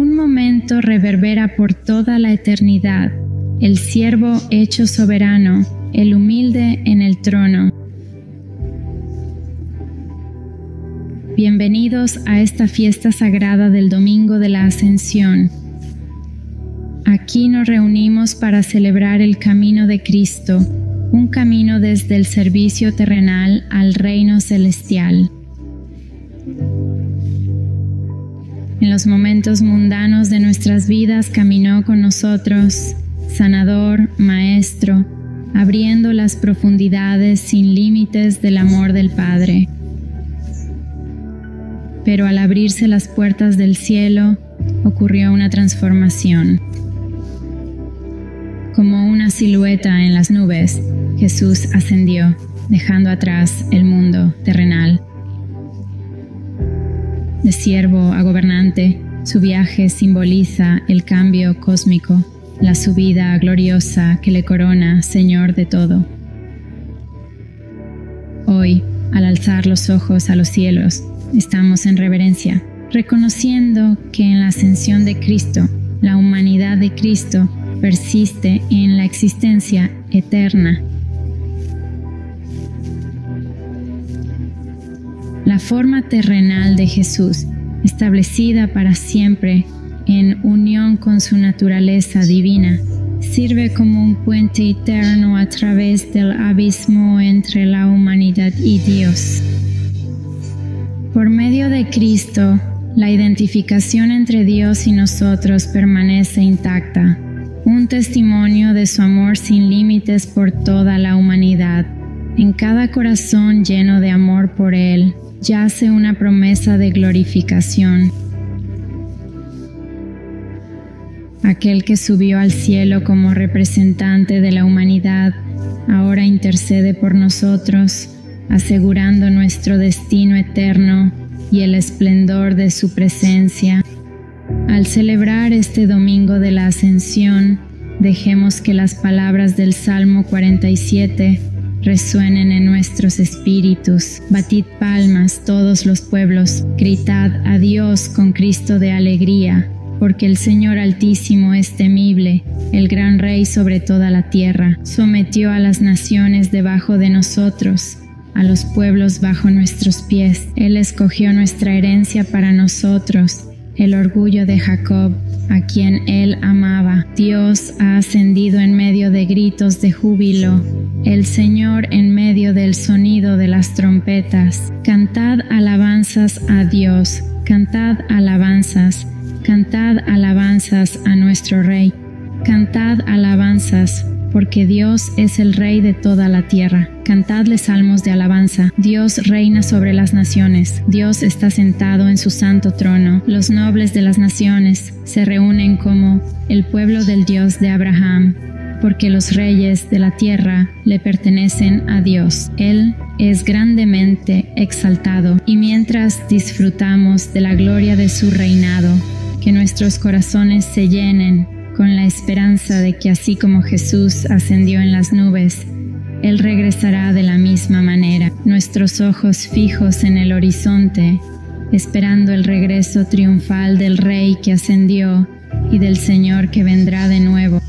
Un momento reverbera por toda la eternidad, el siervo hecho soberano, el humilde en el trono. Bienvenidos a esta fiesta sagrada del Domingo de la Ascensión. Aquí nos reunimos para celebrar el camino de Cristo, un camino desde el servicio terrenal al reino celestial. En los momentos mundanos de nuestras vidas caminó con nosotros, sanador, maestro, abriendo las profundidades sin límites del amor del Padre pero al abrirse las puertas del cielo ocurrió una transformación. Como una silueta en las nubes, Jesús ascendió, dejando atrás el mundo terrenal. De siervo a gobernante, su viaje simboliza el cambio cósmico, la subida gloriosa que le corona Señor de todo. Hoy, al alzar los ojos a los cielos, estamos en reverencia, reconociendo que en la ascensión de Cristo, la humanidad de Cristo persiste en la existencia eterna. Forma terrenal de Jesús, establecida para siempre en unión con su naturaleza divina, sirve como un puente eterno a través del abismo entre la humanidad y Dios. Por medio de Cristo, la identificación entre Dios y nosotros permanece intacta, un testimonio de su amor sin límites por toda la humanidad. En cada corazón lleno de amor por Él yace una promesa de glorificación. Aquel que subió al cielo como representante de la humanidad, ahora intercede por nosotros asegurando nuestro destino eterno y el esplendor de su presencia. Al celebrar este domingo de la ascensión, dejemos que las palabras del Salmo 47 resuenen en nuestros espíritus. Batid palmas todos los pueblos, gritad a Dios con Cristo de alegría, porque el Señor Altísimo es temible, el gran Rey sobre toda la tierra, sometió a las naciones debajo de nosotros a los pueblos bajo nuestros pies. Él escogió nuestra herencia para nosotros, el orgullo de Jacob, a quien Él amaba. Dios ha ascendido en medio de gritos de júbilo, el Señor en medio del sonido de las trompetas. Cantad alabanzas a Dios, cantad alabanzas, cantad alabanzas a nuestro Rey, cantad alabanzas porque Dios es el Rey de toda la tierra. Cantadle salmos de alabanza. Dios reina sobre las naciones. Dios está sentado en su santo trono. Los nobles de las naciones se reúnen como el pueblo del Dios de Abraham, porque los reyes de la tierra le pertenecen a Dios. Él es grandemente exaltado y mientras disfrutamos de la gloria de su reinado, que nuestros corazones se llenen con la esperanza de que así como Jesús ascendió en las nubes, Él regresará de la misma manera, nuestros ojos fijos en el horizonte, esperando el regreso triunfal del Rey que ascendió y del Señor que vendrá de nuevo.